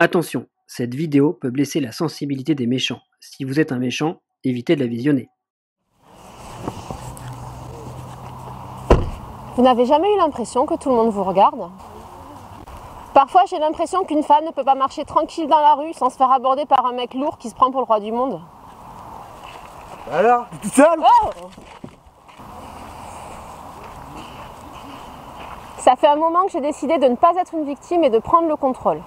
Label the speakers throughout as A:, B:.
A: Attention, cette vidéo peut blesser la sensibilité des méchants. Si vous êtes un méchant, évitez de la visionner.
B: Vous n'avez jamais eu l'impression que tout le monde vous regarde? Parfois, j'ai l'impression qu'une femme ne peut pas marcher tranquille dans la rue sans se faire aborder par un mec lourd qui se prend pour le roi du monde.
C: Alors Tout seul
B: Oh Ça fait un moment que j'ai décidé de ne pas être une victime et de prendre le contrôle.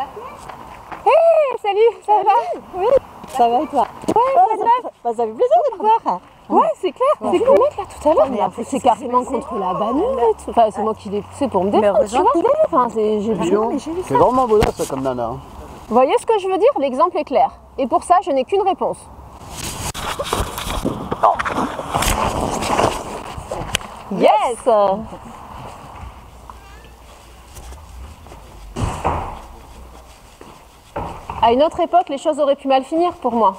B: Hé, salut, ça va? Oui,
D: Ça va et toi?
B: Ouais, ça va.
D: bah, Ça fait plaisir de te voir.
B: Ouais, c'est clair. C'est mec là tout à l'heure. A poussé carrément contre la bagnole. Enfin, c'est moi qui l'ai poussé pour me défendre. Tu vois enfin, c'est- j'ai vu.
C: C'est vraiment bonasse ça, comme nana. hein.
B: Vous voyez ce que je veux dire? L'exemple est clair. Et pour ça, je n'ai qu'une réponse. Yes À une autre époque, les choses auraient pu mal finir pour moi.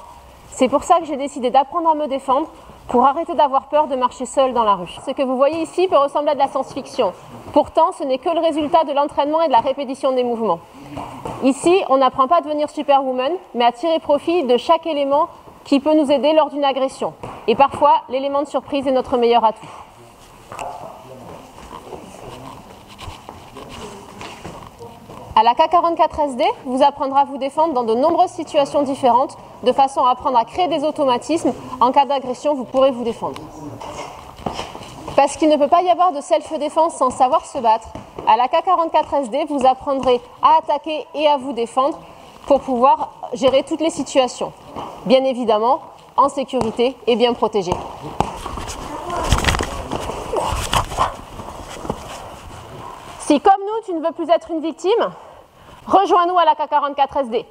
B: C'est pour ça que j'ai décidé d'apprendre à me défendre pour arrêter d'avoir peur de marcher seule dans la rue. Ce que vous voyez ici peut ressembler à de la science-fiction. Pourtant, ce n'est que le résultat de l'entraînement et de la répétition des mouvements. Ici, on n'apprend pas à devenir superwoman, mais à tirer profit de chaque élément qui peut nous aider lors d'une agression. Et parfois, l'élément de surprise est notre meilleur atout. À la K44SD, vous apprendra à vous défendre dans de nombreuses situations différentes, de façon à apprendre à créer des automatismes. En cas d'agression, vous pourrez vous défendre. Parce qu'il ne peut pas y avoir de self-défense sans savoir se battre. À la K44SD, vous apprendrez à attaquer et à vous défendre pour pouvoir gérer toutes les situations. Bien évidemment, en sécurité et bien protégé. Si comme nous, tu ne veux plus être une victime, rejoins-nous à la K44SD.